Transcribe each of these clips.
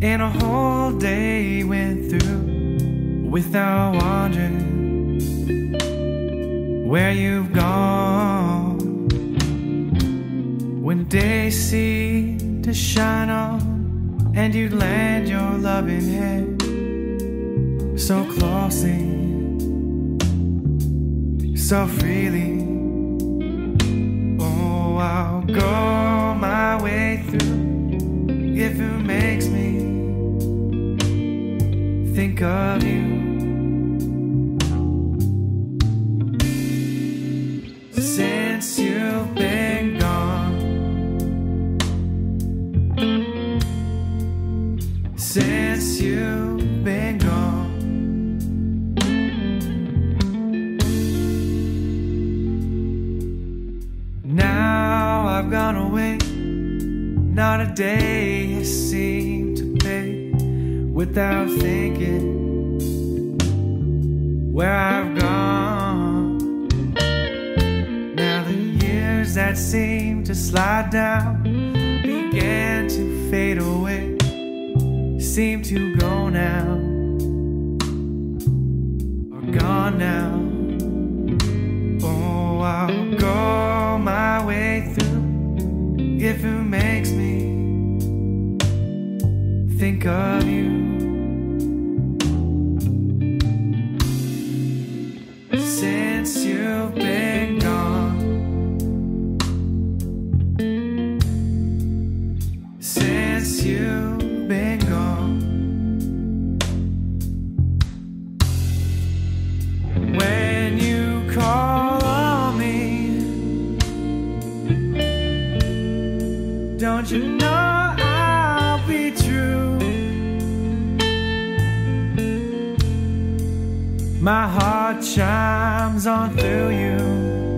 and a whole day went through without wondering where you've gone. When days seem to shine on, and you'd land your loving head so closely, so freely. Oh, I'll go think of you. Since you've been gone, since you've been gone. Now I've gone away. Not a day has seemed without thinking where I've gone. Now the years that seemed to slide down began to fade away, seem to go now, are gone now. Oh, I'll go my way through if it makes me think of you. Since you've been gone, since you've been gone. When you call on me, don't you My heart chimes on through you.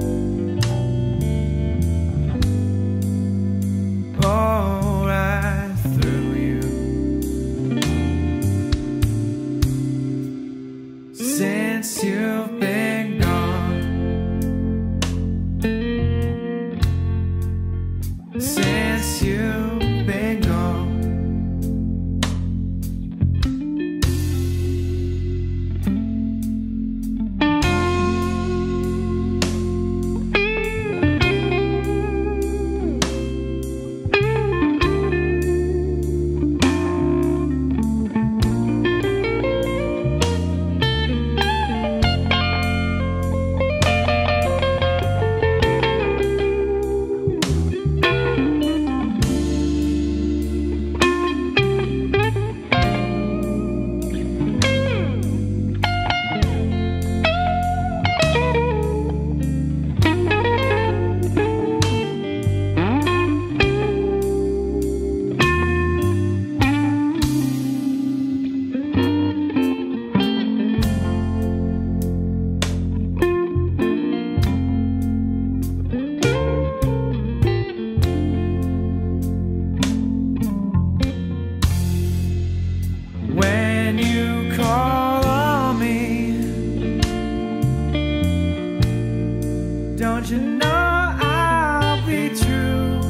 Don't you know I'll be true?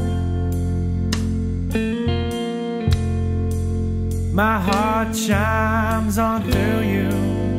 My heart chimes on through you.